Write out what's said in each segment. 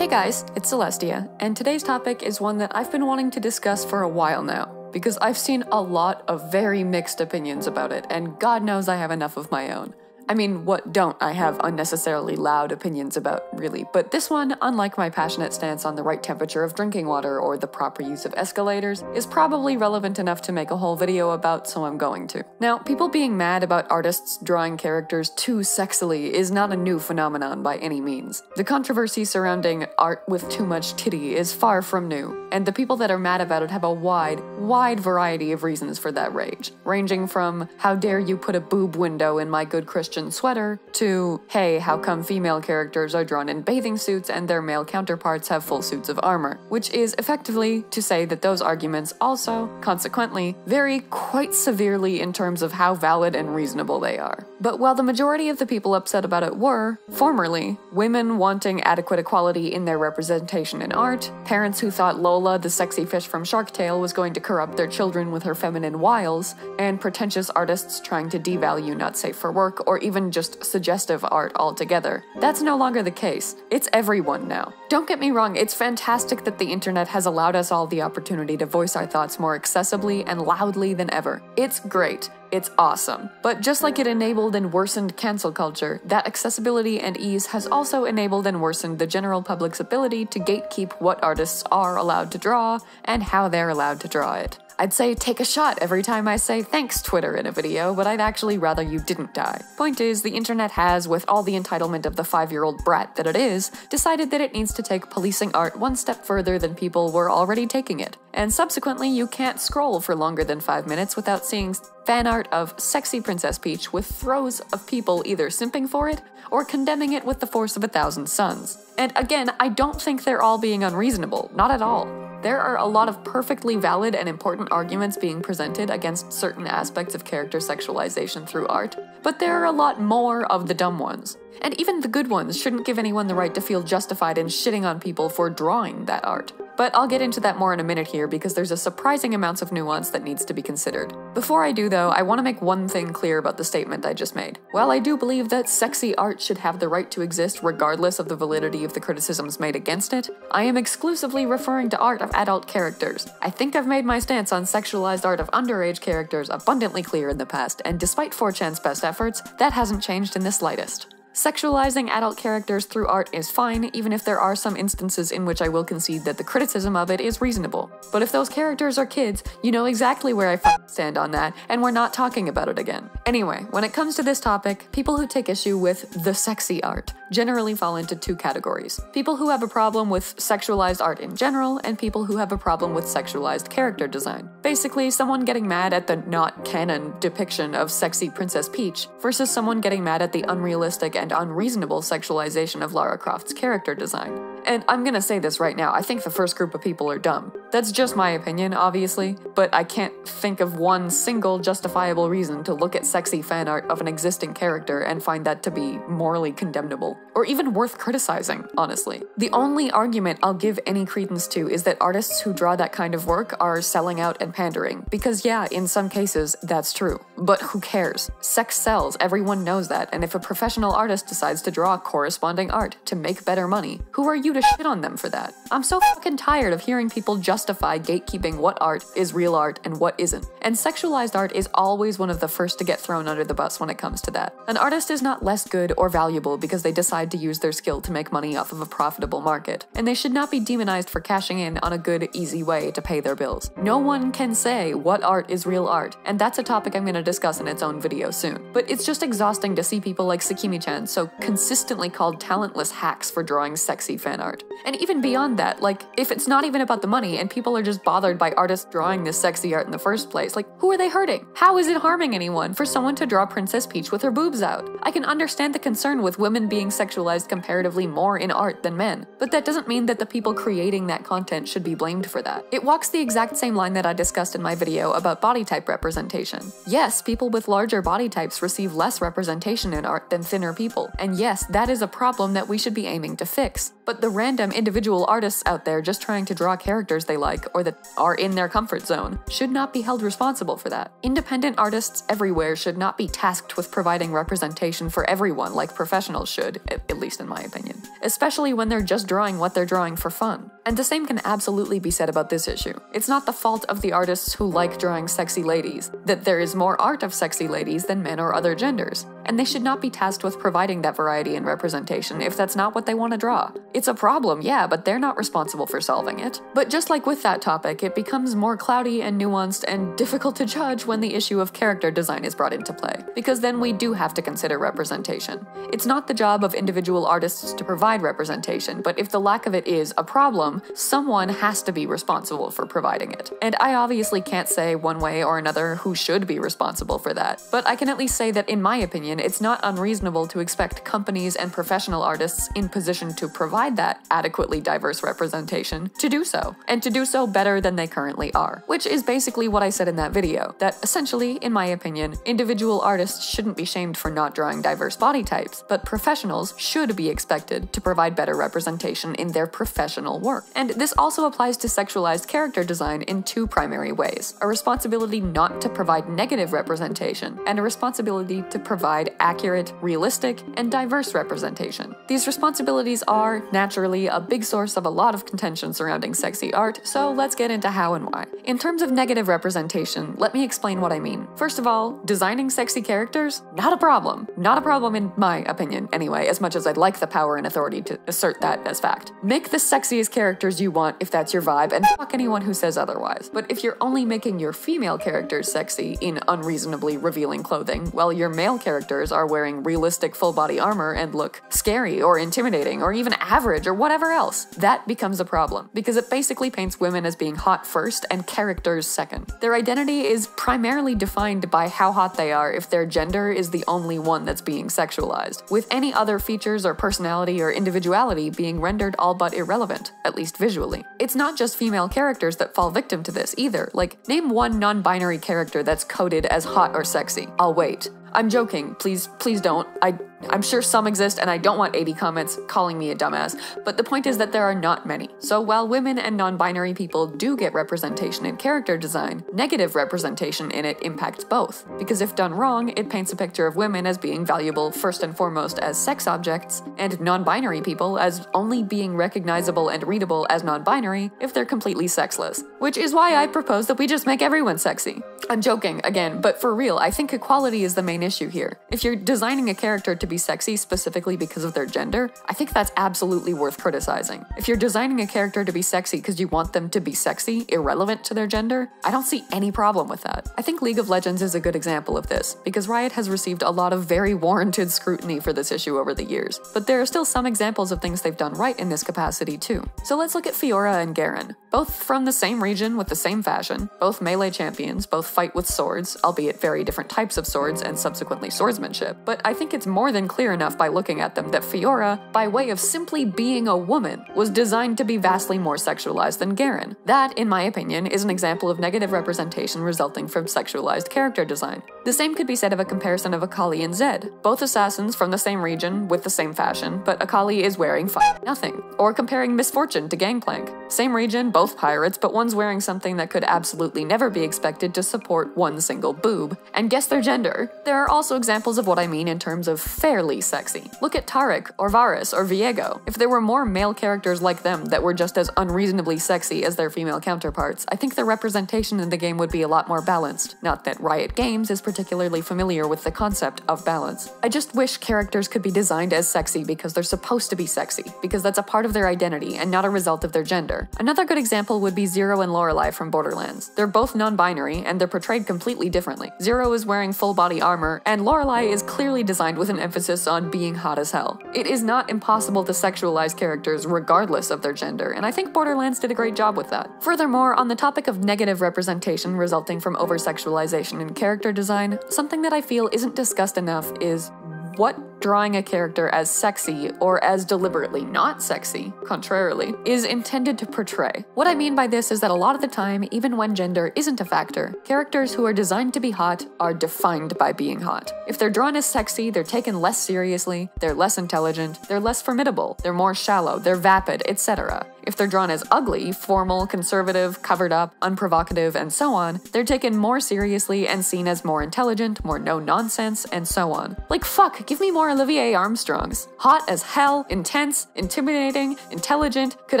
Hey guys, it's Celestia, and today's topic is one that I've been wanting to discuss for a while now, because I've seen a lot of very mixed opinions about it, and God knows I have enough of my own. I mean, what don't I have unnecessarily loud opinions about, really? But this one, unlike my passionate stance on the right temperature of drinking water or the proper use of escalators, is probably relevant enough to make a whole video about, so I'm going to. Now, people being mad about artists drawing characters too sexily is not a new phenomenon by any means. The controversy surrounding art with too much titty is far from new, and the people that are mad about it have a wide, wide variety of reasons for that rage, ranging from, how dare you put a boob window in my good Christian sweater to, hey, how come female characters are drawn in bathing suits and their male counterparts have full suits of armor, which is effectively to say that those arguments also, consequently, vary quite severely in terms of how valid and reasonable they are. But while the majority of the people upset about it were, formerly, women wanting adequate equality in their representation in art, parents who thought Lola, the sexy fish from Shark Tale, was going to corrupt their children with her feminine wiles, and pretentious artists trying to devalue not safe for work or even just suggestive art altogether. That's no longer the case. It's everyone now. Don't get me wrong, it's fantastic that the internet has allowed us all the opportunity to voice our thoughts more accessibly and loudly than ever. It's great. It's awesome. But just like it enabled and worsened cancel culture, that accessibility and ease has also enabled and worsened the general public's ability to gatekeep what artists are allowed to draw and how they're allowed to draw it. I'd say take a shot every time I say thanks Twitter in a video, but I'd actually rather you didn't die. Point is, the internet has, with all the entitlement of the five year old brat that it is, decided that it needs to take policing art one step further than people were already taking it. And subsequently, you can't scroll for longer than five minutes without seeing fan art of sexy Princess Peach with throes of people either simping for it or condemning it with the force of a thousand suns. And again, I don't think they're all being unreasonable, not at all. There are a lot of perfectly valid and important arguments being presented against certain aspects of character sexualization through art, but there are a lot more of the dumb ones. And even the good ones shouldn't give anyone the right to feel justified in shitting on people for drawing that art. But I'll get into that more in a minute here because there's a surprising amount of nuance that needs to be considered. Before I do though, I want to make one thing clear about the statement I just made. While I do believe that sexy art should have the right to exist regardless of the validity of the criticisms made against it, I am exclusively referring to art of adult characters. I think I've made my stance on sexualized art of underage characters abundantly clear in the past, and despite 4chan's best efforts, that hasn't changed in the slightest. Sexualizing adult characters through art is fine, even if there are some instances in which I will concede that the criticism of it is reasonable. But if those characters are kids, you know exactly where I stand on that, and we're not talking about it again. Anyway, when it comes to this topic, people who take issue with the sexy art generally fall into two categories people who have a problem with sexualized art in general, and people who have a problem with sexualized character design. Basically, someone getting mad at the not canon depiction of sexy Princess Peach versus someone getting mad at the unrealistic and unreasonable sexualization of Lara Croft's character design. And I'm gonna say this right now, I think the first group of people are dumb. That's just my opinion, obviously, but I can't think of one single justifiable reason to look at sexy fan art of an existing character and find that to be morally condemnable, or even worth criticizing, honestly. The only argument I'll give any credence to is that artists who draw that kind of work are selling out and pandering, because yeah, in some cases, that's true. But who cares? Sex sells, everyone knows that, and if a professional artist decides to draw corresponding art to make better money, who are you to shit on them for that? I'm so fucking tired of hearing people justify gatekeeping what art is real art and what isn't. And sexualized art is always one of the first to get thrown under the bus when it comes to that. An artist is not less good or valuable because they decide to use their skill to make money off of a profitable market, and they should not be demonized for cashing in on a good, easy way to pay their bills. No one can say what art is real art, and that's a topic I'm going to discuss in its own video soon. But it's just exhausting to see people like Sakimichan so consistently called talentless hacks for drawing sexy fan art. And even beyond that, like, if it's not even about the money and people are just bothered by artists drawing this sexy art in the first place, like, who are they hurting? How is it harming anyone for someone to draw Princess Peach with her boobs out? I can understand the concern with women being sexualized comparatively more in art than men, but that doesn't mean that the people creating that content should be blamed for that. It walks the exact same line that I discussed in my video about body type representation. Yes, people with larger body types receive less representation in art than thinner people, and yes, that is a problem that we should be aiming to fix. But the random individual artists out there just trying to draw characters they like or that are in their comfort zone should not be held responsible for that. Independent artists everywhere should not be tasked with providing representation for everyone like professionals should, at least in my opinion. Especially when they're just drawing what they're drawing for fun. And the same can absolutely be said about this issue. It's not the fault of the artists who like drawing sexy ladies, that there is more art of sexy ladies than men or other genders. And they should not be tasked with providing that variety and representation if that's not what they want to draw. It's a problem, yeah, but they're not responsible for solving it. But just like with that topic, it becomes more cloudy and nuanced and difficult to judge when the issue of character design is brought into play, because then we do have to consider representation. It's not the job of individual artists to provide representation, but if the lack of it is a problem, someone has to be responsible for providing it. And I obviously can't say one way or another who should be responsible for that, but I can at least say that in my opinion, it's not unreasonable to expect companies and professional artists in position to provide that adequately diverse representation to do so, and to do so better than they currently are. Which is basically what I said in that video, that essentially, in my opinion, individual artists shouldn't be shamed for not drawing diverse body types, but professionals should be expected to provide better representation in their professional work. And this also applies to sexualized character design in two primary ways a responsibility not to provide negative representation, and a responsibility to provide accurate, realistic, and diverse representation. These responsibilities are, naturally, a big source of a lot of contention surrounding sexy art, so let's get into how and why. In terms of negative representation, let me explain what I mean. First of all, designing sexy characters? Not a problem. Not a problem in my opinion, anyway, as much as I'd like the power and authority to assert that as fact. Make the sexiest characters you want if that's your vibe, and fuck anyone who says otherwise. But if you're only making your female characters sexy in unreasonably revealing clothing, while your male characters are wearing realistic full body armor and look scary or intimidating or even average or whatever else, that becomes a problem because it basically paints women as being hot first and characters second. Their identity is primarily defined by how hot they are if their gender is the only one that's being sexualized, with any other features or personality or individuality being rendered all but irrelevant, at least visually. It's not just female characters that fall victim to this either. Like, name one non binary character that's coded as hot or sexy. I'll wait. I'm joking. Please, please don't. I I'm sure some exist, and I don't want 80 comments calling me a dumbass, but the point is that there are not many. So while women and non binary people do get representation in character design, negative representation in it impacts both. Because if done wrong, it paints a picture of women as being valuable first and foremost as sex objects, and non binary people as only being recognizable and readable as non binary if they're completely sexless. Which is why I propose that we just make everyone sexy. I'm joking, again, but for real, I think equality is the main issue here. If you're designing a character to be sexy specifically because of their gender, I think that's absolutely worth criticizing. If you're designing a character to be sexy because you want them to be sexy, irrelevant to their gender, I don't see any problem with that. I think League of Legends is a good example of this, because Riot has received a lot of very warranted scrutiny for this issue over the years, but there are still some examples of things they've done right in this capacity too. So let's look at Fiora and Garen. Both from the same region with the same fashion, both melee champions, both fight with swords, albeit very different types of swords and subsequently swordsmanship, but I think it's more than than clear enough by looking at them that Fiora, by way of simply being a woman, was designed to be vastly more sexualized than Garen. That, in my opinion, is an example of negative representation resulting from sexualized character design. The same could be said of a comparison of Akali and Zed, both assassins from the same region with the same fashion, but Akali is wearing nothing. Or comparing Miss Fortune to Gangplank. Same region, both pirates, but one's wearing something that could absolutely never be expected to support one single boob. And guess their gender. There are also examples of what I mean in terms of fairly sexy. Look at Taric, or Varus, or Viego. If there were more male characters like them that were just as unreasonably sexy as their female counterparts, I think their representation in the game would be a lot more balanced. Not that Riot Games is particularly familiar with the concept of balance. I just wish characters could be designed as sexy because they're supposed to be sexy, because that's a part of their identity and not a result of their gender. Another good example would be Zero and Lorelei from Borderlands. They're both non-binary and they're portrayed completely differently. Zero is wearing full body armor, and Lorelei is clearly designed with an emphasis emphasis on being hot as hell. It is not impossible to sexualize characters regardless of their gender, and I think Borderlands did a great job with that. Furthermore, on the topic of negative representation resulting from over sexualization in character design, something that I feel isn't discussed enough is what drawing a character as sexy or as deliberately not sexy, contrarily, is intended to portray. What I mean by this is that a lot of the time, even when gender isn't a factor, characters who are designed to be hot are defined by being hot. If they're drawn as sexy, they're taken less seriously, they're less intelligent, they're less formidable, they're more shallow, they're vapid, etc. If they're drawn as ugly, formal, conservative, covered up, unprovocative, and so on, they're taken more seriously and seen as more intelligent, more no nonsense, and so on. Like, fuck, give me more Olivier Armstrongs. Hot as hell, intense, intimidating, intelligent, could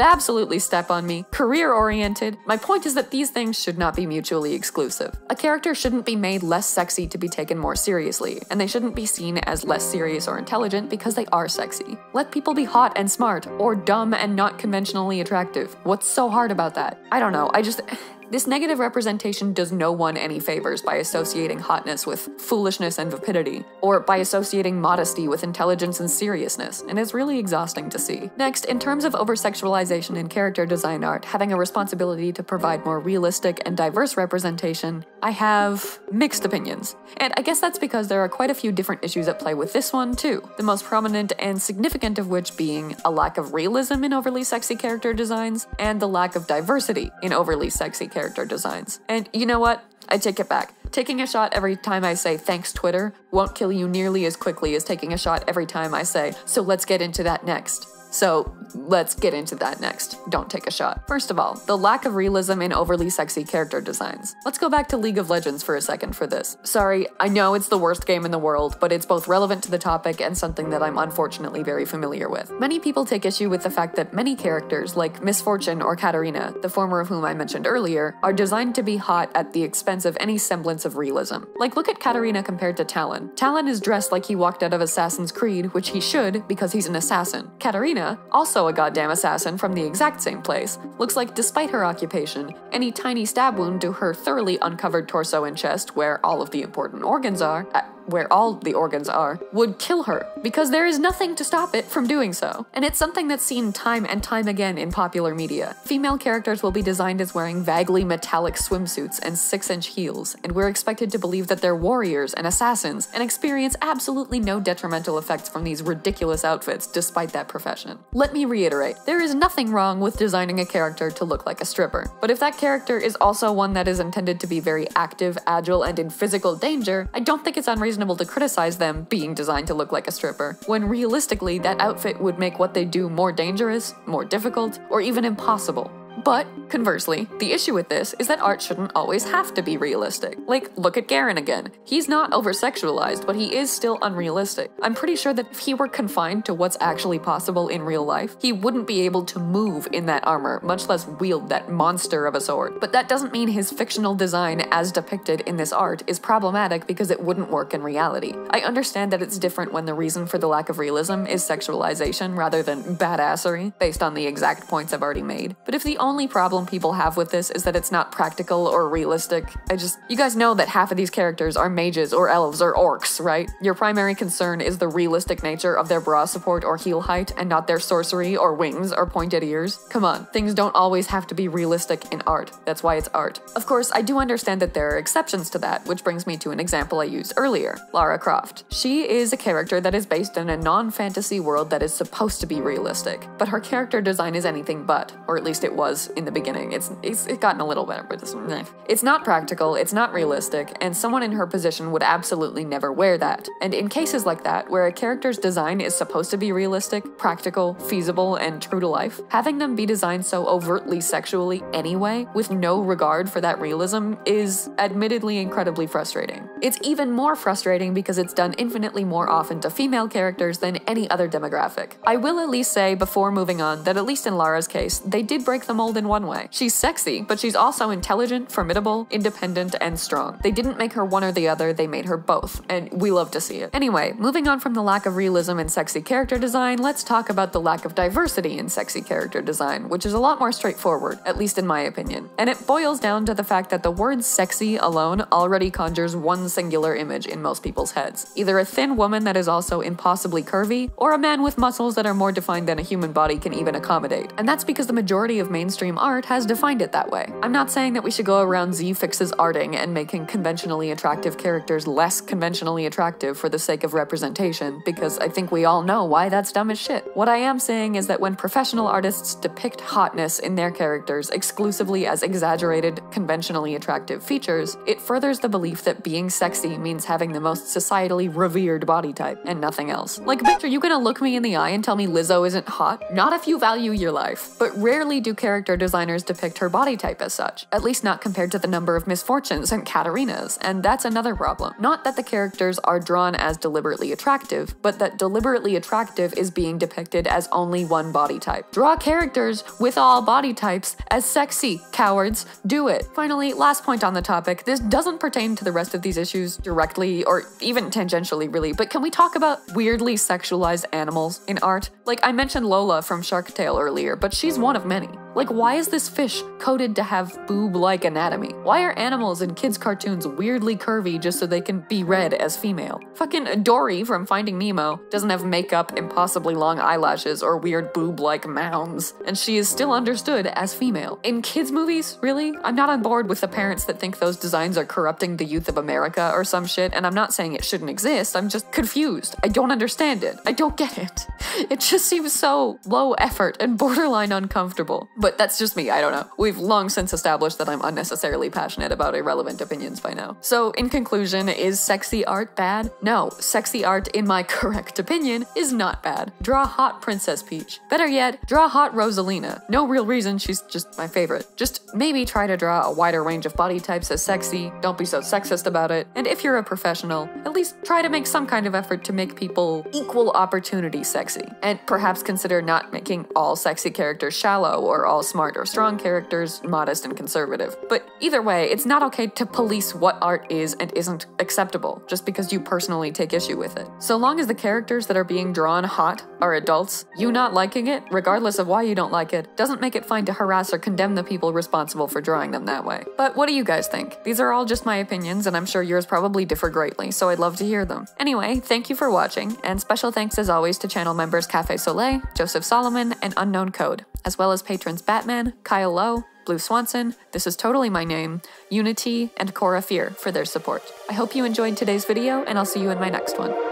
absolutely step on me, career oriented. My point is that these things should not be mutually exclusive. A character shouldn't be made less sexy to be taken more seriously, and they shouldn't be seen as less serious or intelligent because they are sexy. Let people be hot and smart, or dumb and not conventionally attractive. What's so hard about that? I don't know. I just. This negative representation does no one any favors by associating hotness with foolishness and vapidity, or by associating modesty with intelligence and seriousness, and it's really exhausting to see. Next, in terms of oversexualization in character design art having a responsibility to provide more realistic and diverse representation, I have mixed opinions. And I guess that's because there are quite a few different issues at play with this one, too. The most prominent and significant of which being a lack of realism in overly sexy character designs, and the lack of diversity in overly sexy character character designs. And you know what? I take it back. Taking a shot every time I say thanks Twitter won't kill you nearly as quickly as taking a shot every time I say, so let's get into that next. So let's get into that next. Don't take a shot. First of all, the lack of realism in overly sexy character designs. Let's go back to League of Legends for a second for this. Sorry, I know it's the worst game in the world, but it's both relevant to the topic and something that I'm unfortunately very familiar with. Many people take issue with the fact that many characters, like Miss Fortune or Katarina, the former of whom I mentioned earlier, are designed to be hot at the expense of any semblance of realism. Like, look at Katarina compared to Talon. Talon is dressed like he walked out of Assassin's Creed, which he should because he's an assassin. Katarina also a goddamn assassin from the exact same place, looks like despite her occupation, any tiny stab wound to her thoroughly uncovered torso and chest, where all of the important organs are, uh, where all the organs are, would kill her, because there is nothing to stop it from doing so. And it's something that's seen time and time again in popular media. Female characters will be designed as wearing vaguely metallic swimsuits and 6 inch heels, and we're expected to believe that they're warriors and assassins and experience absolutely no detrimental effects from these ridiculous outfits despite that profession. Let me reiterate there is nothing wrong with designing a character to look like a stripper, but if that character is also one that is intended to be very active, agile, and in physical danger, I don't think it's unreasonable reasonable to criticize them being designed to look like a stripper, when realistically, that outfit would make what they do more dangerous, more difficult, or even impossible. But, conversely, the issue with this is that art shouldn't always have to be realistic. Like, look at Garen again. He's not over sexualized, but he is still unrealistic. I'm pretty sure that if he were confined to what's actually possible in real life, he wouldn't be able to move in that armor, much less wield that monster of a sword. But that doesn't mean his fictional design, as depicted in this art, is problematic because it wouldn't work in reality. I understand that it's different when the reason for the lack of realism is sexualization rather than badassery, based on the exact points I've already made. But if the only problem people have with this is that it's not practical or realistic. I just, you guys know that half of these characters are mages or elves or orcs, right? Your primary concern is the realistic nature of their bra support or heel height and not their sorcery or wings or pointed ears. Come on, things don't always have to be realistic in art. That's why it's art. Of course, I do understand that there are exceptions to that, which brings me to an example I used earlier Lara Croft. She is a character that is based in a non fantasy world that is supposed to be realistic, but her character design is anything but, or at least it was was in the beginning. It's, it's, it's gotten a little better, but this one, it's not practical, it's not realistic, and someone in her position would absolutely never wear that. And in cases like that, where a character's design is supposed to be realistic, practical, feasible, and true to life, having them be designed so overtly sexually anyway, with no regard for that realism, is admittedly incredibly frustrating. It's even more frustrating because it's done infinitely more often to female characters than any other demographic. I will at least say before moving on that at least in Lara's case, they did break the in one way. She's sexy, but she's also intelligent, formidable, independent, and strong. They didn't make her one or the other, they made her both, and we love to see it. Anyway, moving on from the lack of realism in sexy character design, let's talk about the lack of diversity in sexy character design, which is a lot more straightforward, at least in my opinion. And it boils down to the fact that the word sexy alone already conjures one singular image in most people's heads either a thin woman that is also impossibly curvy, or a man with muscles that are more defined than a human body can even accommodate. And that's because the majority of main mainstream art has defined it that way. I'm not saying that we should go around Z fixes arting and making conventionally attractive characters less conventionally attractive for the sake of representation, because I think we all know why that's dumb as shit. What I am saying is that when professional artists depict hotness in their characters exclusively as exaggerated, conventionally attractive features, it furthers the belief that being sexy means having the most societally revered body type and nothing else. Like, bitch, are you gonna look me in the eye and tell me Lizzo isn't hot? Not if you value your life. But rarely do character designers depict her body type as such, at least not compared to the number of Miss Fortunes and Katarinas, and that's another problem. Not that the characters are drawn as deliberately attractive, but that deliberately attractive is being depicted as only one body type. Draw characters with all body types as sexy, cowards, do it. Finally, last point on the topic, this doesn't pertain to the rest of these issues directly or even tangentially really, but can we talk about weirdly sexualized animals in art? Like I mentioned Lola from Shark Tale earlier, but she's one of many. Like, why is this fish coded to have boob like anatomy? Why are animals in kids' cartoons weirdly curvy just so they can be read as female? Fucking Dory from Finding Nemo doesn't have makeup, impossibly long eyelashes, or weird boob like mounds, and she is still understood as female. In kids' movies, really? I'm not on board with the parents that think those designs are corrupting the youth of America or some shit, and I'm not saying it shouldn't exist, I'm just confused. I don't understand it. I don't get it. It just seems so low effort and borderline uncomfortable. But that's just me, I don't know. We've long since established that I'm unnecessarily passionate about irrelevant opinions by now. So, in conclusion, is sexy art bad? No, sexy art, in my correct opinion, is not bad. Draw hot Princess Peach. Better yet, draw hot Rosalina. No real reason, she's just my favorite. Just maybe try to draw a wider range of body types as sexy, don't be so sexist about it, and if you're a professional, at least try to make some kind of effort to make people equal opportunity sexy. And perhaps consider not making all sexy characters shallow or all smart or strong characters modest and conservative. But either way, it's not okay to police what art is and isn't acceptable just because you personally take issue with it. So long as the characters that are being drawn hot are adults, you not liking it, regardless of why you don't like it, doesn't make it fine to harass or condemn the people responsible for drawing them that way. But what do you guys think? These are all just my opinions, and I'm sure yours probably differ greatly, so I'd love to hear them. Anyway, thank you for watching, and special thanks as always to channel members Cafe Soleil, Joseph Solomon, and Unknown Code, as well as patrons Batman, Kyle Lowe, Blue Swanson, This Is Totally My Name, Unity, and Cora Fear for their support. I hope you enjoyed today's video, and I'll see you in my next one.